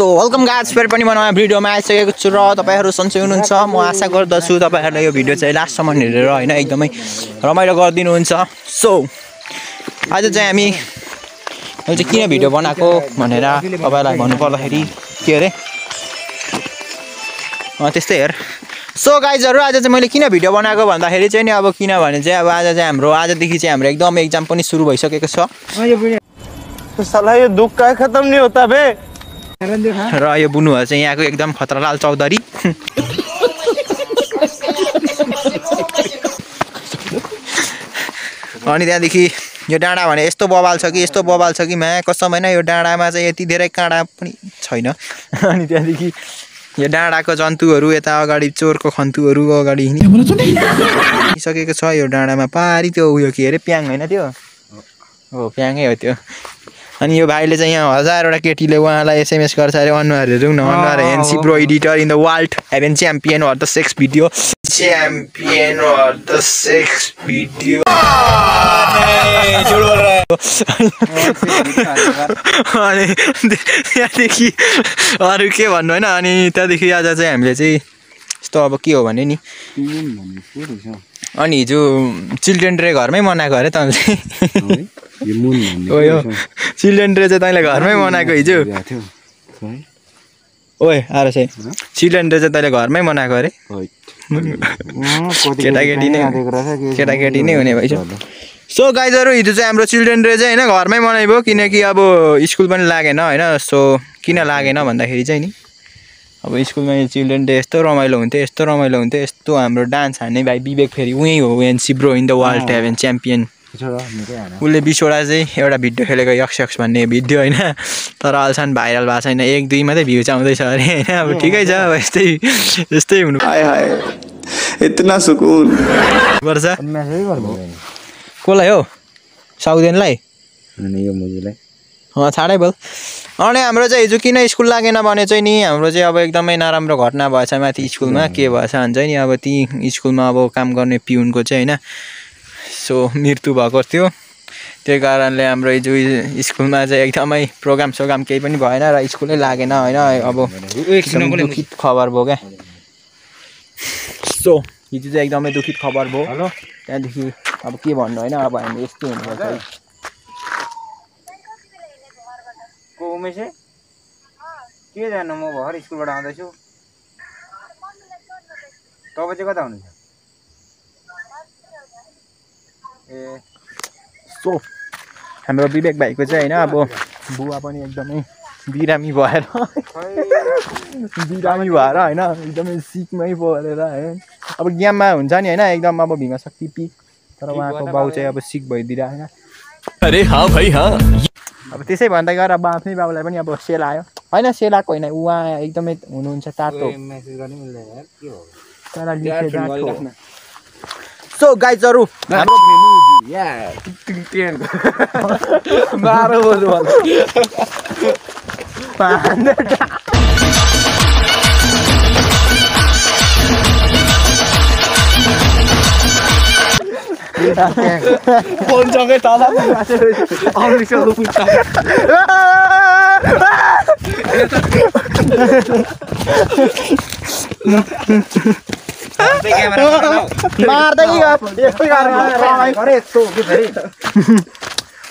So welcome guards फेरि पनि म नयाँ भिडियोमा आइसकेको छु र तपाईँहरू सन्चै हुनुहुन्छ। म आशा गर्दछु तपाईँहरूलाई यो भिडियो चाहिँ लास्टसम्म हेरेर होइन एकदमै रमाइलो गरिदिनुहुन्छ। सो आज चाहिँ हामी मैले चाहिँ किन भिडियो बनाएको भनेर तपाईँलाई भन्नुपर्दाखेरि के अरे? त्यस्तै हेर। सो गाइजहरू आज चाहिँ मैले किन भिडियो बनाएको भन्दाखेरि चाहिँ नि अब किनभने चाहिँ अब आज चाहिँ हाम्रो आजदेखि चाहिँ हाम्रो एकदम एक्जाम पनि सुरु भइसकेको छ। खत्म र यो बुनुहरू चाहिँ यहाँको एकदम खतरालाल चौधरी। अनि त्यहाँदेखि यो डाँडा भने यस्तो बबाल छ कि यस्तो बबाल छ कि मा कसम होइन यो डाँडामा चाहिँ यति धेरै काँडा पनि छैन। अनि त्यहाँदेखि यो डाँडाको जन्तुहरू यता अगाडि चोरको खन्तुहरू अगाडि सकेको छ यो डाँडामा। पारी त्यो उयो के अरे प्याङ होइन त्यो? हो प्याङै हो त्यो। अनि यो भाइले चाहिँ यहाँ हजारवटा केटीले उहाँलाई एसएमएस गर्छ अरे अनुहार हेरौँ न। अनुहार NC pro editor in the world heaven champion or the sex video champion or the sex video अनि त्यहाँदेखि अरू के भन्नु होइन अनि त्यहाँदेखि आज चाहिँ हामीले चाहिँ यस्तो अब के हो भने नि? अनि हिजो चिल्ड्रेन डे घरमै मनाएको अरे यो चिल्ड्रेन डे चाहिँ तैँले घरमै मनाएको हिजो। ओए आएर चाहिँ चिल्ड्रेन डे चाहिँ तैँले घरमै मनाएको अरे। केटाकेटी नै केटाकेटी नै हुने भइसक्यो सो गाइजहरू हिजो चाहिँ हाम्रो चिल्ड्रेन डे चाहिँ होइन घरमै मनाइयो। किनकि अब स्कुल पनि लागेन होइन? सो किन लागेन भन्दाखेरि चाहिँ नि अब स्कुलमा चिल्ड्रेन डे यस्तो रमाइलो हुन्थ्यो यस्तो रमाइलो हुन्थ्यो यस्तो हाम्रो डान्स हान्ने भाइ विवेक फेरि उहीँ हो NC bro in the world heaven champion उसले बिसवटा चाहिँ एउटा भिडियो खेलेको यक्स यक्स भन्ने भिडियो होइन। तर अहिलेसम्म भाइरल भएको छैन एक दुई मात्रै भ्युज आउँदैछ अरे होइन। अब ठिकै छ अब यस्तै यस्तै हुनु। हाय हाय इतना सुकून। पर्छ कसलाई हो? साउदेनलाई? अँ छाडै बोल अनि हाम्रो चाहिँ हिजो किन स्कुल लागेन भने चाहिँ नि हाम्रो चाहिँ अब एकदमै नराम्रो घटना भएछ माथि स्कुलमा। के भएछ भन्छ नि अब ती स्कुलमा अब काम गर्ने पिउनको चाहिँ होइन सो मृत्यु भएको थियो। त्यही कारणले हाम्रो हिजो स्कुलमा चाहिँ एकदमै प्रोग्राम सोग्राम केही पनि भएन र स्कुलै लागेन होइन अब एकदम दुखित खबर भयो क्या। सो हिजो चाहिँ एकदमै दुखित खबर भयो। त्यहाँदेखि अब के भन्नु होइन अब हामी यस्तो हुनुपर्छ है। को उमेश है के जानु म भर्खर स्कुलबाट आउँदैछु। तपाईँ चाहिँ कता हुनुहुन्छ? ए सो हाम्रो विवेक भाइको चाहिँ होइन अब बुवा पनि एकदमै बिरामी भएर बिरामी भएर होइन एकदमै सिकमै परेर होइन अब गेममा हुन्छ नि होइन एकदम अब भीमा शक्ति पिक तर उहाँको बाउ चाहिँ अब सिक भइदिएर होइन। अरे हाँ भाई हाँ। अब त्यसै भन्दै गएर अब आफ्नै बाबुलाई पनि अब सेल आयो। होइन सेल आएको होइन उहाँ एकदमै हुनुहुन्छ तातो। सो गाइजहरू हाम्रो बाह्र बज्नु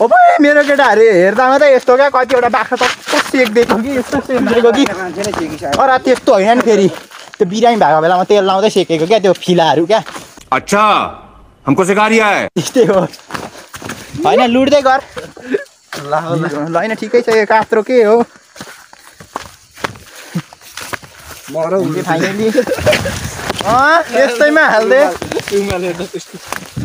तल मेरो केटाहरू हेर्दा मात्रै यस्तो क्या कतिवटा बाख्रा त सेक्दिएको कि यस्तो सेक्दिएको कि तर त्यस्तो होइन नि फेरि त्यो बिरामी भएको बेलामा तेल लाउँदै सेकेको क्या त्यो फिलाहरू क्या अच्छा हमको सिखा रिया है। त्यस्तै हो होइन लुट्दै गर ल होइन ठिकै छ यो कात्रो के हो। फाइनली यस्तैमा हाल्दे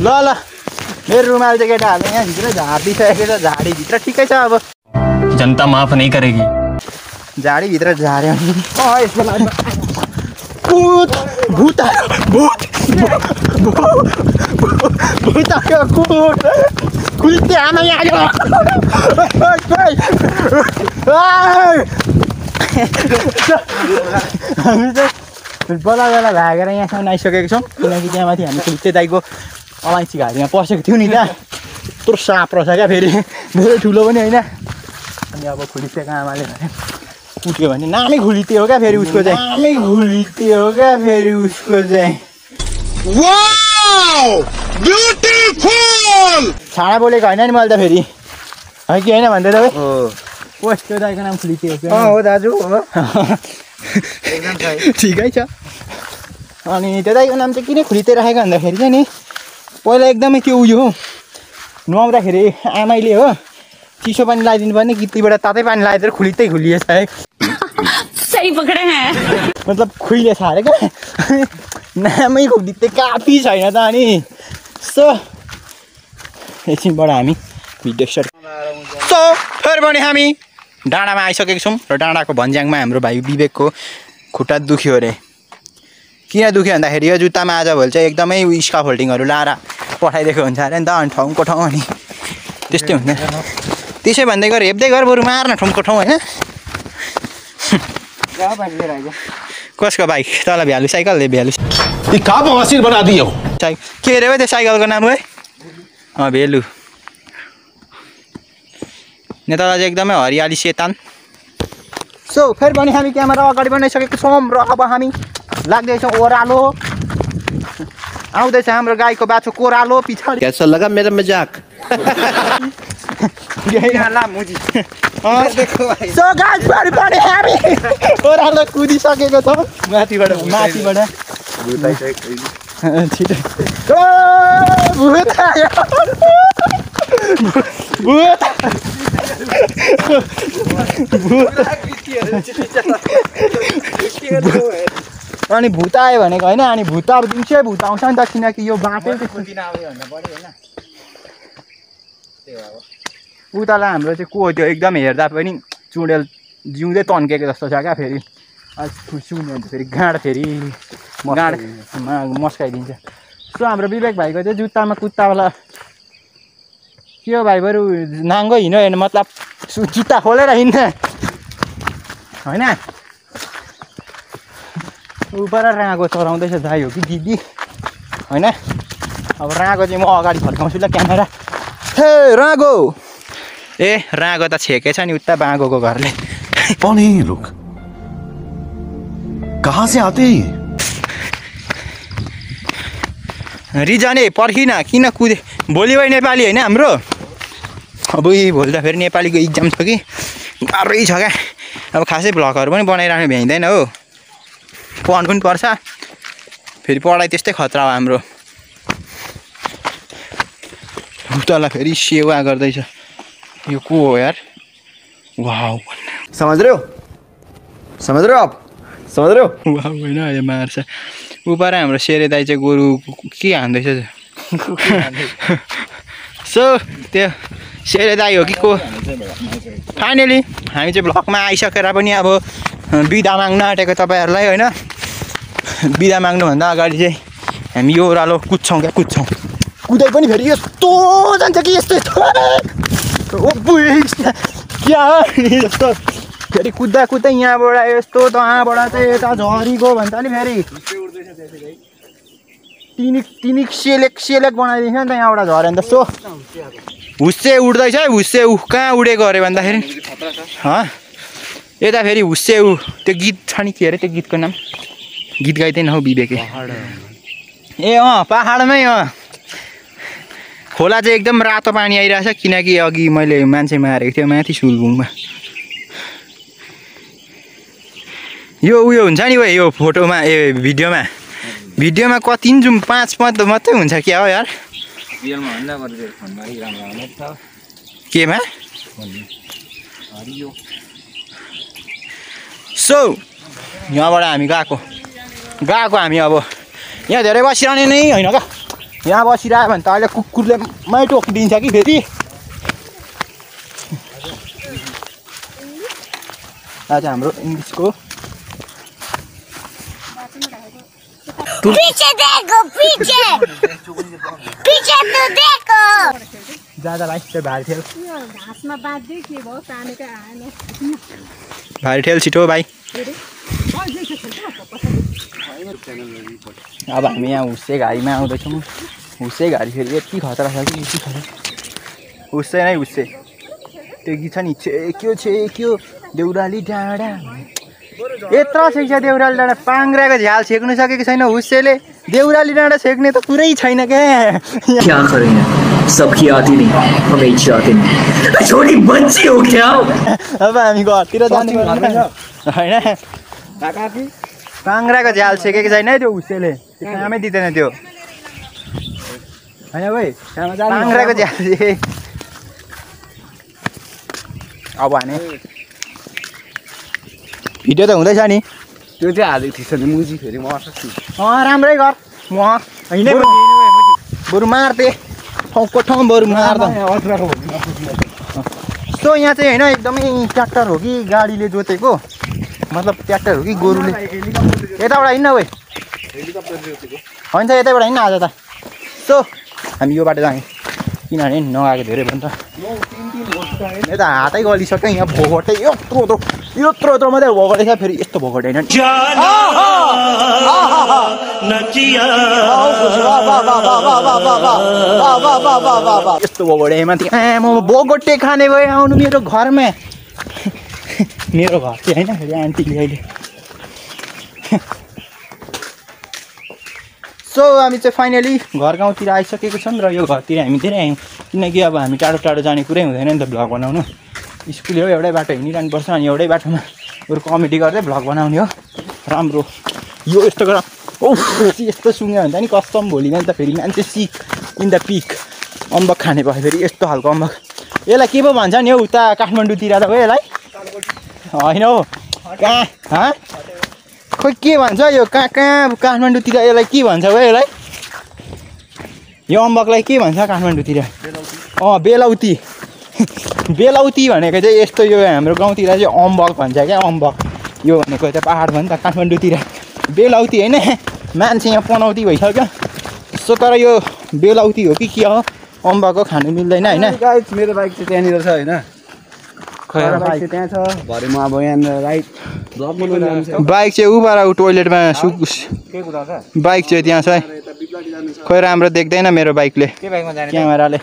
ल ल। मेरो रुमाल चाहिँ केटाहरूले यहाँ भित्र झारिदिइसकेको छ झाडीभित्र ठिकै छ अब जनता माफ़ नहीं करेगी। झाडीभित्र लागि भूत भूत। हामी चाहिँ बला बेला भागेर यहाँसम्म आइसकेको छौँ किनकि त्यहाँ माथि हामी खुल्ते दाइको अलैँची घारीमा पसेको थियौँ नि त्यहाँ यत्रो साप रहेछ क्या फेरि धेरै ठुलो पनि होइन अनि अब खुलितेको आमाले भने उठ्यो भने नामै खुलिते हो क्या फेरि उसको चाहिँ नामै खुलिते हो क्या फेरि उसको चाहिँ छाडा बोलेको होइन नि मैले त फेरि। है कि होइन भन्दै तपाईँ कस्तो दाइको नाम खुलिते हो दाजु हो। ठिकै छ। अनि त्यो दाइको नाम चाहिँ किन खुलिते राखेको भन्दाखेरि चाहिँ नि पहिला एकदमै त्यो उयो हो। नुहाउँदाखेरि आमाइले हो चिसो पानी लगाइदिनु पर्ने गित्तीबाट तातै पानी लगाइदिएर खुलितै खुलिएछ है। सही पकड़े हैं मतलब खुइलेछ अरे क्या? नामै खुलिते काफी छैन त अनि। सो। एकछिनबाट हामी भिडियो स्टार्ट सो फेरि पनि हामी डाँडामा आइसकेको छौँ र डाँडाको भन्ज्याङमा हाम्रो भाइ विवेकको खुट्टा दुख्यो अरे। किन दुख्यो भन्दाखेरि यो जुत्तामा आजभोलि चाहिँ एकदमै स्का फोल्डिङहरू लाएर पठाइदिएको हुन्छ अरे नि त अनि ठाउँको ठाउँ अनि। त्यस्तै हुन्छ त्यसै भन्दै गर हेप्दै गर बरु मार्न ठाउँको ठाउँ होइन। कसको बाइक तल भ्यालु साइकलले भ्यालु का बवासीर बना दिए हो साइक के अरे हो त्यो साइकलको नाम है अँ भेलु तल चाहिँ एकदमै हरियाली सेतान सो फेरि पनि हामी क्यामेरा अगाडि बनाइसकेको छौँ र अब हामी लाग्दैछौँ ओह्रालो आउँदैछ हाम्रो गाईको बाछो कोरालो पछाडि कैसा लगा मेरा मजाक ओह्रालो कुदिसकेको छौँ। माथिबाट माथिबाट। अनि भूत। आयो भनेको होइन अनि भूत अब दिउँसै भूत आउँछ नि त किनकि यो बाटो उतालाई हाम्रो चाहिँ को हो त्यो एकदम हेर्दा पनि चुडेल जिउँदै तन्केको जस्तो छ क्या फेरि। सुन्यो भने फेरि गाँड फेरि। गाँड मस्काइदिन्छ। सो हाम्रो विवेक भाइको चाहिँ जुत्तामा कुत्तावाला। के हो भाइ बरु नाङ्गो हिँड्यो होइन मतलब सु जुत्ता खोलेर हिँड्न। होइन? उपर राँगो चलाउँदैछ दाइ हो कि दिदी। होइन? अब राँगो चाहिँ म अगाडि फर्काउँछु ल क्यामेरा। हे राँगो! ए राँगो त छेकेछ नि उता बाँगोको घरले। ये लोग कहाँ से आते? रिजने पर्खिन किन कुदे? भोलि vai नेपाली होइन हाम्रो। अब यी भोलि त फेरि नेपालीको इक्जाम छ कि। गाह्रै छ क्या। अब खासै भ्लगहरू पनि बनाइरहनु भ्याइँदैन हो। पढ्नु पनि पर्छ। फेरि पढाइ त्यस्तै खतरा हो हाम्रो। तल फेरि सेवा गर्दैछ। यो को हो यार? वाउ समझ रहे हो? समझ रहे हो आप? समझ रहे हो? वाउ होइन अहिले मार्छ। उपर हाम्रो सेरे दाई चाहिँ गोरु के हान्दैछ सो त्यो सेरे दाई हो कि को? फाइनली हामी चाहिँ भ्लगमा आइसकेर पनि अब बिदा माग्न आँटेको तपाईँहरूलाई होइन? बिदा माग्नुभन्दा अगाडि चाहिँ हामी यो ओह्रालो कुद्छौँ क्या कुद्छौँ। कुदाइ पनि फेरि यस्तो जान्छ कि यस्तो यस्तो क्या फेरि कुद्दा कुद्दै यहाँबाट यस्तो तहाँबाट चाहिँ यता झरीको भन्छ नि फेरि टिनिक टिनिक सेलेक सेलेक बनाइदिन्छ नि त यहाँबाट झऱ्यो भने त। सो हुस्से उड्दैछ है हुस्से उ कहाँ उडेको अरे भन्दाखेरि? यता फेरि हुस्से त्यो गीत छ नि के अरे त्यो गीतको नाम? गीत गाइँदैन हौ विवेके ए अँ पाहाडमै अँ। खोला चाहिँ एकदम रातो पानी आइरहेछ किनकि अघि मैले मान्छे मारेको थियो माथि सुलबुङमा यो उयो हुन्छ नि भाइ यो फोटोमा ए भिडियोमा। भिडियोमा कति जुम पाँच मात्र मात्रै हुन्छ क्या हो यार? केमा? सो यहाँबाट हामी गएको। गएको हामी अब। यहाँ धेरै बसिरहने नै होइन क्या यहाँ बसिरह्यो भने त अहिले कुकुरले मै टोकिदिन्छ कि फेरि? आज हाम्रो इङ्ग्लिसको त्यो भारी ठेल। आएन भारी ठेल छिटो भाइ। अब हामी यहाँ हुस्से घारीमा आउँदैछौँ। हुस्से घारी फेरि यति खतरा छ कि यति खतरा। हुस्से नै हुस्से। त्यो गीत छ नि छेक्यो छेक्यो। देउराली डाँडा। यत्रो छेक्छ देउराली डाँडा। पाङ्राको झ्याल छेक्नु सकेको छैन हुस्सेले। देउराली डाँडा छेक्ने त कुरै छैन क्या क्या करेंगे सबकी आती नहीं हमें चाहते नहीं। छोटी बच्ची हो क्या? अब हामी घरतिर जाने होइन? पाङ्राको झ्याल छेकेको छैन है त्यो त्यो कामै दिँदैन त्यो। होइन भाइ पाङ्राको झ्याल अब हाने भिडियो त हुँदैछ नि। त्यो चाहिँ हालेको थिएछ नि मुजी। फेरि मर्छ अँ राम्रै गर। म होइन बरु। मार्थे ठाउँको ठाउँ बरु मार्दा। सो यहाँ चाहिँ होइन एकदमै ट्र्याक्टर हो कि गाडीले जोतेको। मतलब ट्र्याक्टर हो कि गोरुले। यताबाट हिँड्न गयो होइन यतैबाट हिँड्न आज त। सो हामी यो बाटो जाने किनभने नगएको धेरै त। यता हातै गलिसक्यो यहाँ भोगटै यत्रो यत्रो यत्रो यत्रो मात्रै भोगटे छ फेरि यस्तो भोगट होइन नि यस्तो भोगटेमा त्यहाँ म बोगोटे खाने भएँ आउनु मेरो घरमा मेरो घर चाहिँ होइन फेरि आन्टीले अहिले सो हामी चाहिँ फाइनली घर गाउँतिर आइसकेको छौँ र यो घरतिर हामी धेरै आयौँ किनकि अब हामी टाढो टाढो जाने कुरै हुँदैन नि त भ्लग बनाउनु। स्कुल हो एउटै बाटो हिँडिरहनु पर्छ अनि एउटै बाटोमा बरु कमेडी गर्दै भ्लग बनाउने हो। राम्रो। यो यस्तो गर ओह यस्तो सुँग्यो भने त नि कस्तम भोलि त फेरि मान्छे सी इन द पिक अम्बक खाने भयो फेरि यस्तो खालको अम्बक। यसलाई के पो भन्छ नि हौ उता काठमाडौँतिर त हो यसलाई? होइन हौ। कहाँ? खोइ के भन्छ यो कहाँ कहाँ काठमाडौँतिर यसलाई के भन्छ हो यसलाई? यो अम्बकलाई के भन्छ काठमाडौँतिर? अँ बेलौती। बेलौती भनेको चाहिँ यस्तो यो हाम्रो गाउँतिर चाहिँ अम्बक भन्छ क्या अम्बक। यो भनेको चाहिँ पाहाड भयो नि त काठमाडौँतिर। बेलौती होइन मान्छे यहाँ पनौती भइसक्यो। सो तर यो बेलौती हो कि के हो? अम्बकको खानु मिल्दैन होइन। मेरो बाइक चाहिँ त्यहाँनिर छ होइन। त्यहाँ छ। भरे म अब यहाँनिर राइट बाइक चाहिँ उबाट ऊ टोइलेटमा सुक बाइक चाहिँ त्यहाँ छ। है खोइ राम्रो देख्दैन मेरो बाइकले के बाइकमा जाने क्यामेराले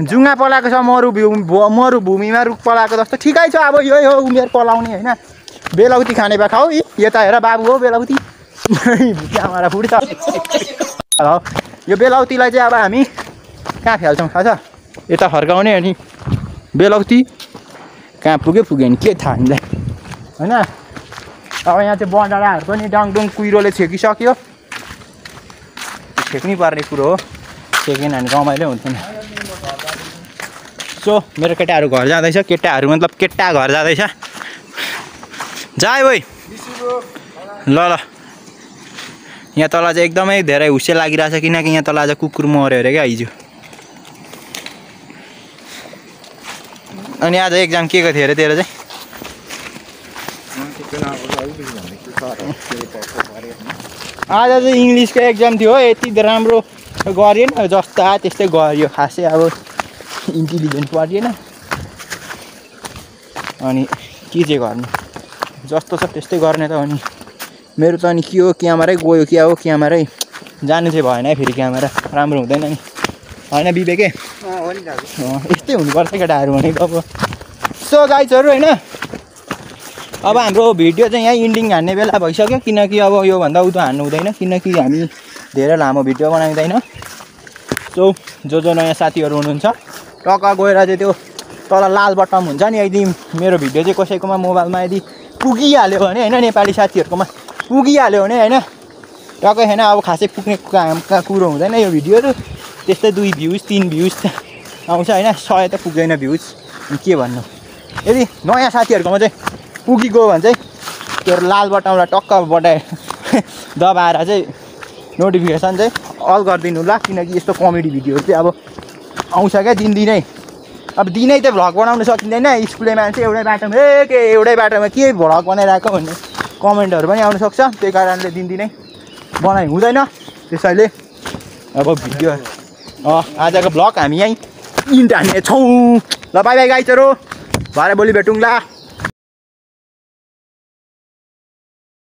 जुङ्गा पलाएको छ मरुभूमि भू- मरुभूमिमा रुख पलाएको जस्तो। ठिकै छ अब यही हो उमेर पलाउने होइन। बेलौती खाने भए खाऊ। यी यता हेर बाबु हो बेलौती। क्यामेरा फुट्छ। हो यो बेलौतीलाई चाहिँ अब हामी कहाँ फ्याल्छौँ थाहा छ? यता फर्काउने अनि। बेलौती कहाँ पुग्यो पुग्यो नि के थाहा हामीलाई होइन अब यहाँ चाहिँ बन्डाडाहरू पनि डाङडुङ कुहिरोले छेकिसक्यो छेक्नै पर्ने कुरो हो छेकेन भने रमाइलो हुन्थेन सो मेरो केटाहरू घर जाँदैछ केटाहरू मतलब केटा घर जाँदैछ जाए भाइ ल ल यहाँ तल चाहिँ एकदमै धेरै हुस्से लागिरहेछ किनकि यहाँ तल आज कुकुर मऱ्यो अरे क्या हिजो अनि आज एक्जाम के को थियो अरे तेरो चाहिँ? आज चाहिँ इङ्ग्लिसको एक्जाम थियो यति राम्रो गरेन जस्ता त्यस्तै गरियो। खासै अब इन्टेलिजेन्ट परेन अनि के चाहिँ गर्नु? जस्तो छ त्यस्तै गर्ने त हो नि। मेरो त अनि के हो क्यामेरै गयो क्या हो क्यामेरै जानु चाहिँ भएन है फेरि क्यामेरा। राम्रो हुँदैन नि। होइन विवेके? यस्तै हुनुपर्छ केटाहरू भनेको अब सो गाइजहरू होइन? अब हाम्रो भिडियो चाहिँ यहाँ इन्डिङ हान्ने बेला भइसक्यो किनकि अब योभन्दा उतो हान्नु हुँदैन किनकि हामी धेरै लामो भिडियो बनाउँदैन सो जो जो नयाँ साथीहरू हुनुहुन्छ टक्क गएर चाहिँ त्यो तल लाल बटम हुन्छ नि यदि मेरो भिडियो चाहिँ कसैकोमा मोबाइलमा यदि पुगिहाल्यो भने होइन नेपाली साथीहरूकोमा पुगिहाल्यो भने होइन टक्कै छैन अब खासै पुग्ने काम कुरो हुँदैन यो भिडियोहरू। त्यस्तै दुई भ्युज तिन भ्युज। आउँछ होइन सय त पुग्दैन भ्युज। के भन्नु? यदि नयाँ साथीहरूकोमा चाहिँ पुगिगयो भने चाहिँ त्यो लाल बटमलाई टक्क बटाए दबाएर चाहिँ नोटिफिकेसन चाहिँ अल गरिदिनु ल किनकि यस्तो कमेडी भिडियोहरू चाहिँ अब आउँछ क्या दिनदिनै। अब दिनै त भ्लग बनाउनु सकिँदैन। स्कुले मान्छे एउटै बाटोमा ए के एउटै बाटोमा के भ्लग बनाइरहेको भन्ने कमेन्टहरू पनि आउनु सक्छ। त्यही कारणले दिनदिनै बनाइ हुँदैन। त्यसैले अब भिडियो आजको ब्लग हामी यहीँ इन्ट हान्नेछौँ ल बाई बाई गाइजहरू भरे भोलि भेटौँला।